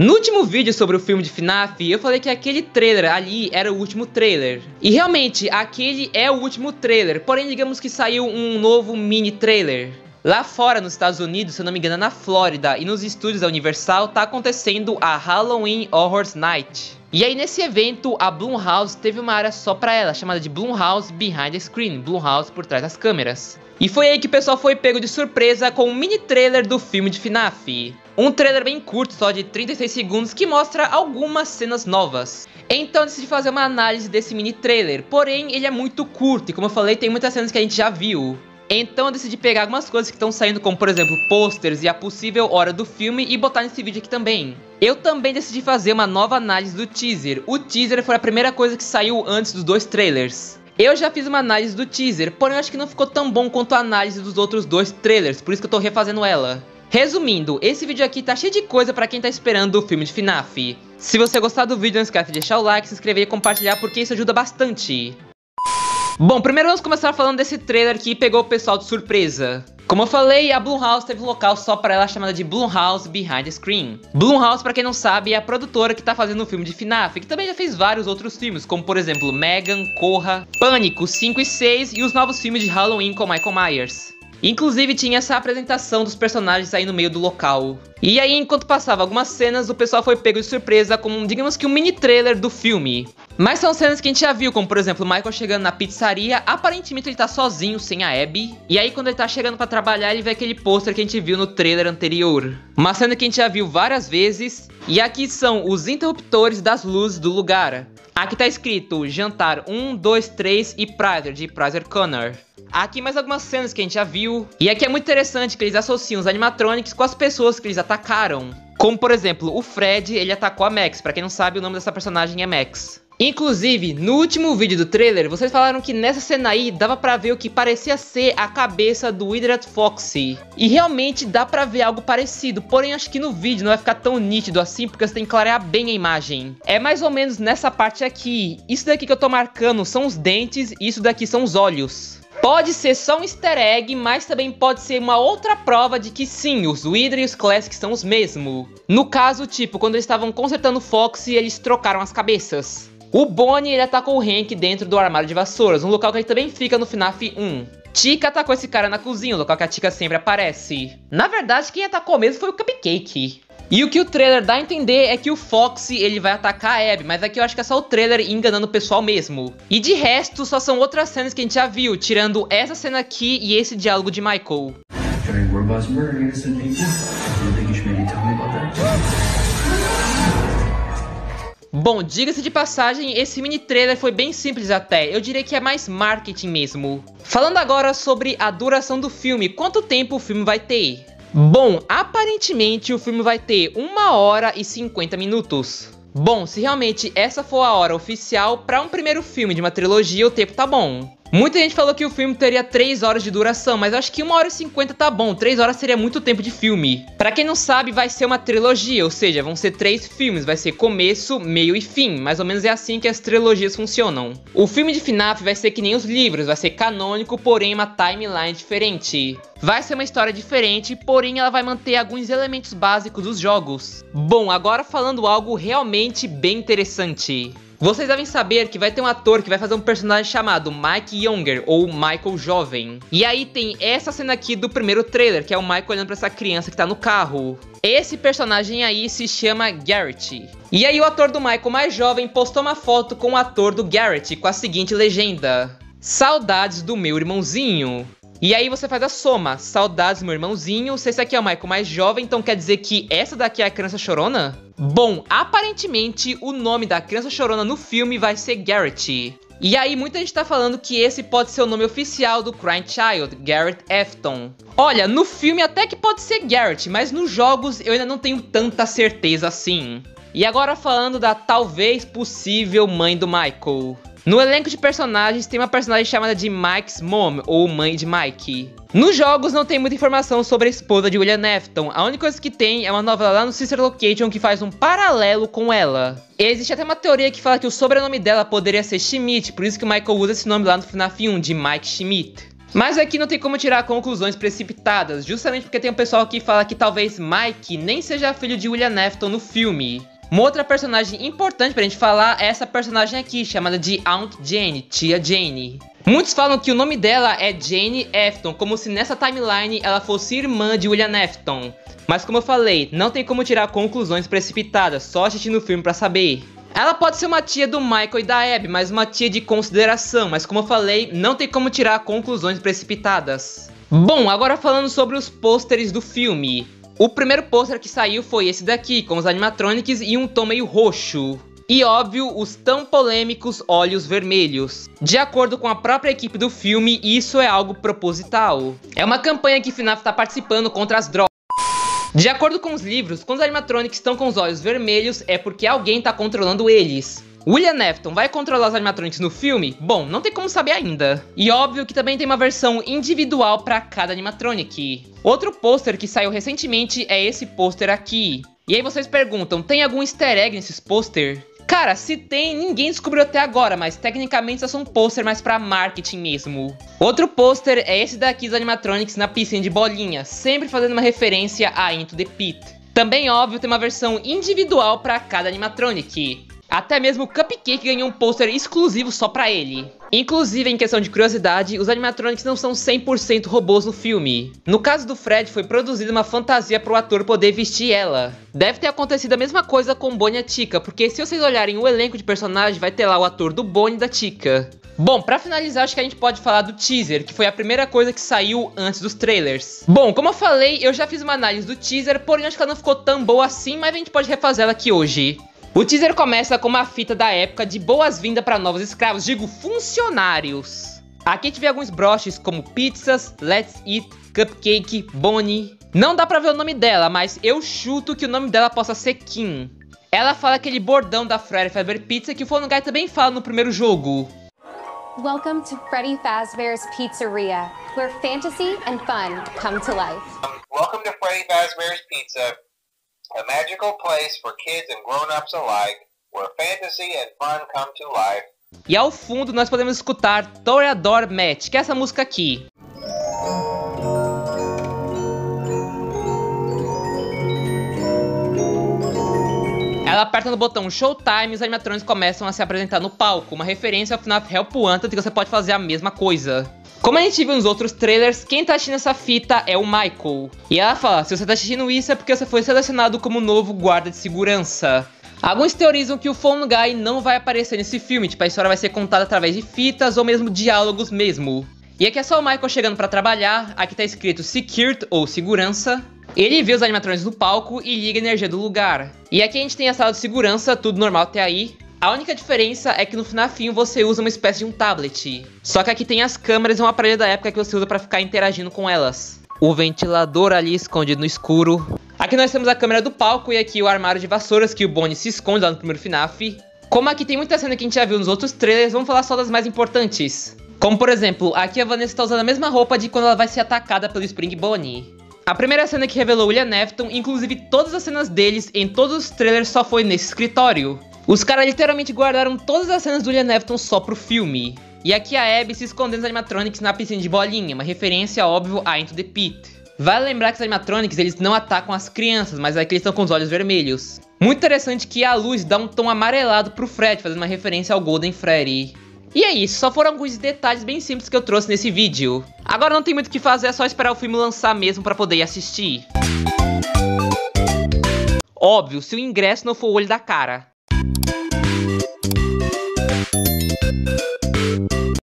No último vídeo sobre o filme de FNAF, eu falei que aquele trailer ali era o último trailer. E realmente, aquele é o último trailer, porém digamos que saiu um novo mini trailer. Lá fora, nos Estados Unidos, se eu não me engano, na Flórida e nos estúdios da Universal, tá acontecendo a Halloween Horror Night. E aí nesse evento, a Blumhouse teve uma área só pra ela, chamada de Blumhouse Behind the Screen, Blumhouse por trás das câmeras. E foi aí que o pessoal foi pego de surpresa com um mini trailer do filme de FNAF. Um trailer bem curto, só de 36 segundos, que mostra algumas cenas novas. Então decidi fazer uma análise desse mini trailer, porém ele é muito curto e como eu falei, tem muitas cenas que a gente já viu. Então eu decidi pegar algumas coisas que estão saindo, como por exemplo posters e a possível hora do filme e botar nesse vídeo aqui também. Eu também decidi fazer uma nova análise do teaser. O teaser foi a primeira coisa que saiu antes dos dois trailers. Eu já fiz uma análise do teaser, porém acho que não ficou tão bom quanto a análise dos outros dois trailers, por isso que eu tô refazendo ela. Resumindo, esse vídeo aqui tá cheio de coisa pra quem tá esperando o filme de FNAF. Se você gostar do vídeo, não esquece de deixar o like, se inscrever e compartilhar porque isso ajuda bastante. Bom, primeiro vamos começar falando desse trailer que pegou o pessoal de surpresa. Como eu falei, a Blumhouse teve um local só para ela chamada de Blumhouse Behind the Screen. Blumhouse, para quem não sabe, é a produtora que tá fazendo o filme de FNAF, que também já fez vários outros filmes, como por exemplo Megan, Corra, Pânico 5 e 6 e os novos filmes de Halloween com Michael Myers. Inclusive tinha essa apresentação dos personagens aí no meio do local. E aí, enquanto passava algumas cenas, o pessoal foi pego de surpresa com, digamos que um mini trailer do filme. Mas são cenas que a gente já viu, como por exemplo, o Michael chegando na pizzaria, aparentemente ele tá sozinho, sem a Abby. E aí quando ele tá chegando pra trabalhar, ele vê aquele pôster que a gente viu no trailer anterior. Uma cena que a gente já viu várias vezes. E aqui são os interruptores das luzes do lugar. Aqui tá escrito jantar 1, 2, 3 e Prizer, de Prizer Connor. Aqui mais algumas cenas que a gente já viu. E aqui é muito interessante que eles associam os animatronics com as pessoas que eles atacaram. Como, por exemplo, o Fred, ele atacou a Max. Pra quem não sabe, o nome dessa personagem é Max. Inclusive, no último vídeo do trailer, vocês falaram que nessa cena aí dava pra ver o que parecia ser a cabeça do Hydrat Foxy. E realmente dá pra ver algo parecido, porém acho que no vídeo não vai ficar tão nítido assim, porque você tem que clarear bem a imagem. É mais ou menos nessa parte aqui. Isso daqui que eu tô marcando são os dentes e isso daqui são os olhos. Pode ser só um easter egg, mas também pode ser uma outra prova de que sim, os Wither e os Classic são os mesmos. No caso, tipo, quando eles estavam consertando o Fox e eles trocaram as cabeças. O Bonnie ele atacou o Hank dentro do armário de vassouras, um local que ele também fica no FNAF 1. Tika atacou esse cara na cozinha, o local que a Tika sempre aparece. Na verdade, quem atacou mesmo foi o Cupcake. E o que o trailer dá a entender é que o Foxy ele vai atacar a Abby, mas aqui eu acho que é só o trailer enganando o pessoal mesmo. E de resto, só são outras cenas que a gente já viu, tirando essa cena aqui e esse diálogo de Michael. Bom, diga-se de passagem, esse mini trailer foi bem simples até, eu diria que é mais marketing mesmo. Falando agora sobre a duração do filme, quanto tempo o filme vai ter? Bom, aparentemente o filme vai ter 1 hora e 50 minutos. Bom, se realmente essa for a hora oficial para um primeiro filme de uma trilogia, o tempo tá bom. Muita gente falou que o filme teria 3 horas de duração, mas acho que 1 hora e 50 tá bom, 3 horas seria muito tempo de filme. Para quem não sabe, vai ser uma trilogia, ou seja, vão ser 3 filmes, vai ser começo, meio e fim, mais ou menos é assim que as trilogias funcionam. O filme de FNAF vai ser que nem os livros, vai ser canônico, porém uma timeline diferente. Vai ser uma história diferente, porém ela vai manter alguns elementos básicos dos jogos. Bom, agora falando algo realmente bem interessante. Vocês devem saber que vai ter um ator que vai fazer um personagem chamado Mike Younger, ou Michael Jovem. E aí tem essa cena aqui do primeiro trailer, que é o Michael olhando pra essa criança que tá no carro. Esse personagem aí se chama Garrett. E aí o ator do Michael mais jovem postou uma foto com o ator do Garrett com a seguinte legenda. Saudades do meu irmãozinho. E aí você faz a soma. Saudades, meu irmãozinho. Se esse aqui é o Michael mais jovem, então quer dizer que essa daqui é a criança chorona? Bom, aparentemente o nome da criança chorona no filme vai ser Garrett. E aí muita gente tá falando que esse pode ser o nome oficial do Crying Child, Garrett Afton. Olha, no filme até que pode ser Garrett, mas nos jogos eu ainda não tenho tanta certeza assim. E agora falando da talvez possível mãe do Michael. No elenco de personagens tem uma personagem chamada de Mike's Mom, ou mãe de Mike. Nos jogos não tem muita informação sobre a esposa de William Afton, a única coisa que tem é uma novela lá no Sister Location que faz um paralelo com ela. Existe até uma teoria que fala que o sobrenome dela poderia ser Schmidt, por isso que o Michael usa esse nome lá no FNAF 1, de Mike Schmidt. Mas aqui não tem como tirar conclusões precipitadas, justamente porque tem um pessoal que fala que talvez Mike nem seja filho de William Afton no filme. Uma outra personagem importante pra gente falar é essa personagem aqui, chamada de Aunt Jane, Tia Jane. Muitos falam que o nome dela é Jane Afton, como se nessa timeline ela fosse irmã de William Afton. Mas como eu falei, não tem como tirar conclusões precipitadas, só assistindo o filme pra saber. Ela pode ser uma tia do Michael e da Abby, mas uma tia de consideração, mas como eu falei, não tem como tirar conclusões precipitadas. Bom, agora falando sobre os pôsteres do filme. O primeiro pôster que saiu foi esse daqui, com os animatronics e um tom meio roxo. E óbvio, os tão polêmicos olhos vermelhos. De acordo com a própria equipe do filme, isso é algo proposital. É uma campanha que FNAF está participando contra as drogas. De acordo com os livros, quando os animatronics estão com os olhos vermelhos, é porque alguém está controlando eles. William Afton vai controlar os animatronics no filme? Bom, não tem como saber ainda. E óbvio que também tem uma versão individual para cada animatronic. Outro pôster que saiu recentemente é esse pôster aqui. E aí vocês perguntam, tem algum easter egg nesses pôster? Cara, se tem, ninguém descobriu até agora, mas tecnicamente são um pôster mais pra marketing mesmo. Outro pôster é esse daqui dos animatronics na piscina de bolinha, sempre fazendo uma referência a Into the Pit. Também, óbvio, tem uma versão individual para cada animatronic. Até mesmo o Cupcake ganhou um pôster exclusivo só pra ele. Inclusive, em questão de curiosidade, os animatronics não são 100% robôs no filme. No caso do Fred, foi produzida uma fantasia para o ator poder vestir ela. Deve ter acontecido a mesma coisa com Bonnie e a Tika, porque se vocês olharem o elenco de personagens, vai ter lá o ator do Bonnie e da Tika. Bom, pra finalizar, acho que a gente pode falar do teaser, que foi a primeira coisa que saiu antes dos trailers. Bom, como eu falei, eu já fiz uma análise do teaser, porém acho que ela não ficou tão boa assim, mas a gente pode refazer ela aqui hoje. O teaser começa com uma fita da época de boas-vindas para novos escravos, digo funcionários. Aqui a gente vê alguns broches como pizzas, let's eat, cupcake, Bonnie. Não dá pra ver o nome dela, mas eu chuto que o nome dela possa ser Kim. Ela fala aquele bordão da Freddy Fazbear Pizza que o Guy também fala no primeiro jogo. Welcome to Freddy Fazbear's Pizzeria, where fantasy and fun come to life. Welcome to Freddy Fazbear's Pizza, a magical place for kids and grown-ups alike, where fantasy and fun come to life. E ao fundo nós podemos escutar Toreador Match, que é essa música aqui. Ela aperta no botão Showtime e os animatrônicos começam a se apresentar no palco, uma referência ao FNAF Help One, que você pode fazer a mesma coisa. Como a gente viu nos outros trailers, quem tá assistindo essa fita é o Michael. E ela fala, se você tá assistindo isso é porque você foi selecionado como novo guarda de segurança. Alguns teorizam que o Phone Guy não vai aparecer nesse filme, tipo, a história vai ser contada através de fitas ou mesmo diálogos mesmo. E aqui é só o Michael chegando para trabalhar, aqui tá escrito Secured ou Segurança. Ele vê os animatrônicos no palco e liga a energia do lugar. E aqui a gente tem a sala de segurança, tudo normal até aí. A única diferença é que no FNAFinho você usa uma espécie de um tablet. Só que aqui tem as câmeras e um aparelho da época que você usa para ficar interagindo com elas. O ventilador ali escondido no escuro. Aqui nós temos a câmera do palco e aqui o armário de vassouras que o Bonnie se esconde lá no primeiro FNAF. Como aqui tem muita cena que a gente já viu nos outros trailers, vamos falar só das mais importantes. Como por exemplo, aqui a Vanessa está usando a mesma roupa de quando ela vai ser atacada pelo Spring Bonnie. A primeira cena que revelou William Afton, inclusive todas as cenas deles em todos os trailers só foi nesse escritório. Os caras literalmente guardaram todas as cenas do William Afton só pro filme. E aqui a Abby se escondendo os animatronics na piscina de bolinha, uma referência, óbvio, a Into the Pit. Vale lembrar que os animatronics eles não atacam as crianças, mas é que eles estão com os olhos vermelhos. Muito interessante que a luz dá um tom amarelado pro Fred, fazendo uma referência ao Golden Freddy. E é isso, só foram alguns detalhes bem simples que eu trouxe nesse vídeo. Agora não tem muito o que fazer, é só esperar o filme lançar mesmo pra poder assistir. Óbvio, se o ingresso não for o olho da cara.